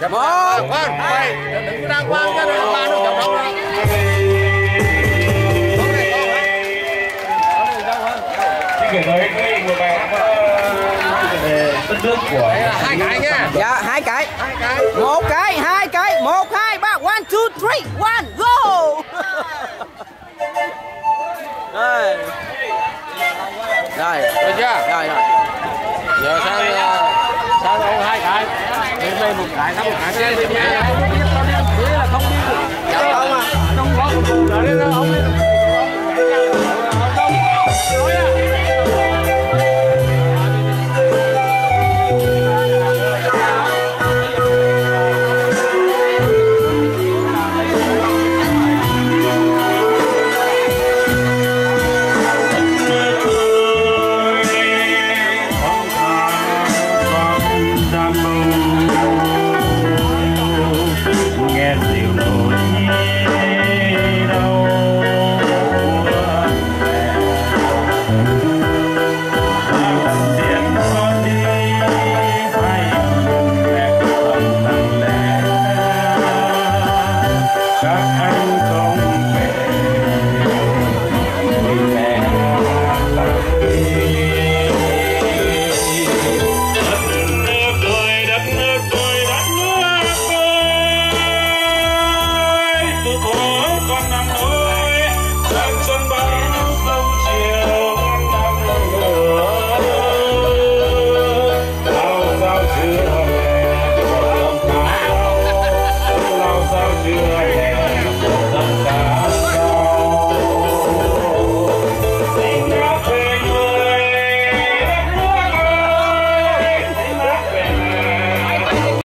một hai đừng đang quan cái này ba nó chồng đâu Kể tới cái người bạn đất nước của hai cái nha. Dạ hai cái. Hai cái. Một cái hai cái. Một hai ba. One two three. One go. Rồi rồi. Được chưa? Rồi rồi. Giờ sang sang ông hai cái? Đến đây một cái, xong một cái Không biết, không biết, không biết Không có một cụ đó, nên ông